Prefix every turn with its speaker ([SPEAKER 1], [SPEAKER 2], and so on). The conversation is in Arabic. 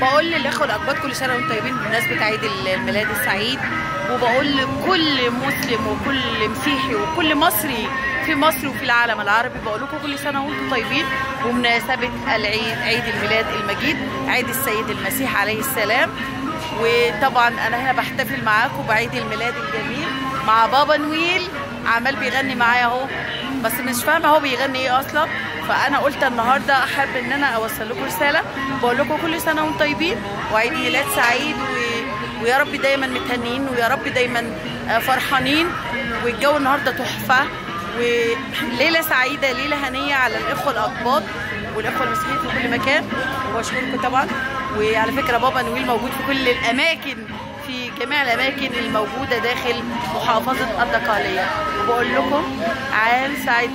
[SPEAKER 1] بقول للإخوة الاقباط كل سنة وأنتم طيبين بمناسبة عيد الميلاد السعيد وبقول لكل مسلم وكل مسيحي وكل مصري في مصر وفي العالم العربي بقول لكم كل سنة وأنتم طيبين بمناسبة العيد عيد الميلاد المجيد عيد السيد المسيح عليه السلام. وطبعا أنا هنا بحتفل معاكم بعيد الميلاد الجميل مع بابا نويل. عمال بيغني معايا أهو بس مش فاهمة هو بيغني إيه أصلا. فأنا قلت النهارده أحب إن أنا أوصل لكم رسالة. بقول لكم كل سنة وأنتم طيبين وعيد ميلاد سعيد و... ويا رب دايما متهنين ويا رب دايما آه، فرحانين. والجو النهارده تحفة. وليلة سعيدة ليلة هنية على الإخوة الاقباط والإخوة المسيحيين في كل مكان. وبشكركم طبعا. وعلى فكرة بابا نويل موجود في كل الأماكن في جميع الأماكن الموجودة داخل محافظة الدقهليه وبقول لكم عام سعيد